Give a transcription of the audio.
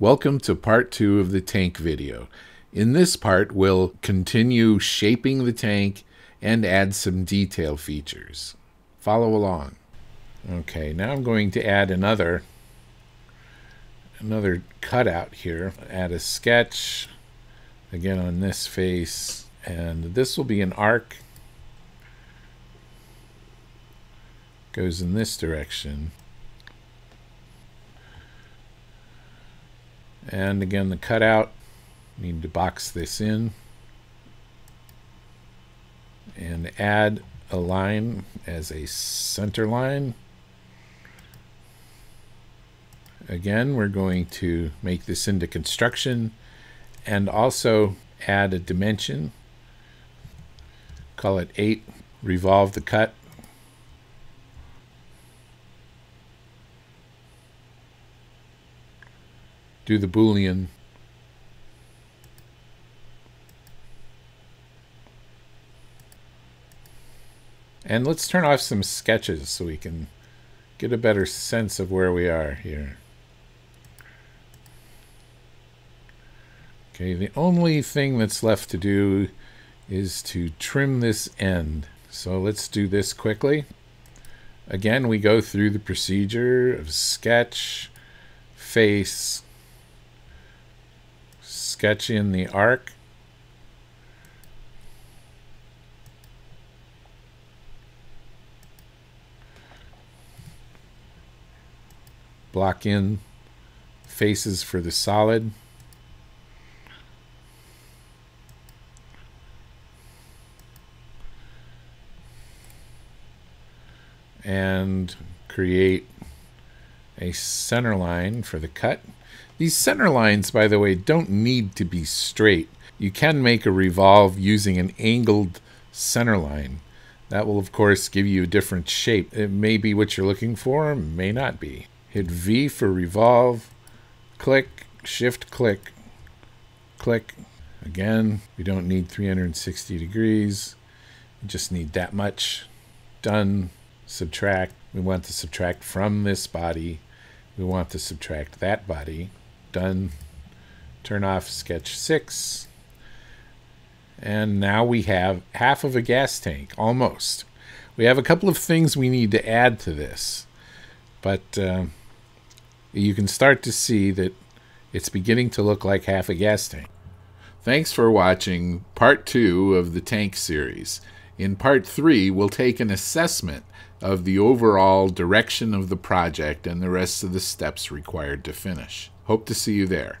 Welcome to part two of the tank video. In this part, we'll continue shaping the tank and add some detail features. Follow along. Okay, now I'm going to add another another cutout here. Add a sketch again on this face and this will be an arc goes in this direction and again the cutout need to box this in. And add a line as a center line. Again we're going to make this into construction and also add a dimension. Call it 8 revolve the cut do the boolean. And let's turn off some sketches so we can get a better sense of where we are here. Okay the only thing that's left to do is to trim this end. So let's do this quickly. Again we go through the procedure of sketch face sketch in the arc. Block in faces for the solid. And create a center line for the cut. These center lines, by the way, don't need to be straight. You can make a revolve using an angled center line. That will, of course, give you a different shape. It may be what you're looking for, may not be. Hit V for revolve, click, shift click, click. Again, we don't need 360 degrees. We just need that much. Done. Subtract. We want to subtract from this body. We want to subtract that body done. Turn off sketch 6. And now we have half of a gas tank, almost. We have a couple of things we need to add to this. But uh, you can start to see that it's beginning to look like half a gas tank. Thanks for watching part 2 of the tank series. In part 3, we'll take an assessment of the overall direction of the project and the rest of the steps required to finish. Hope to see you there.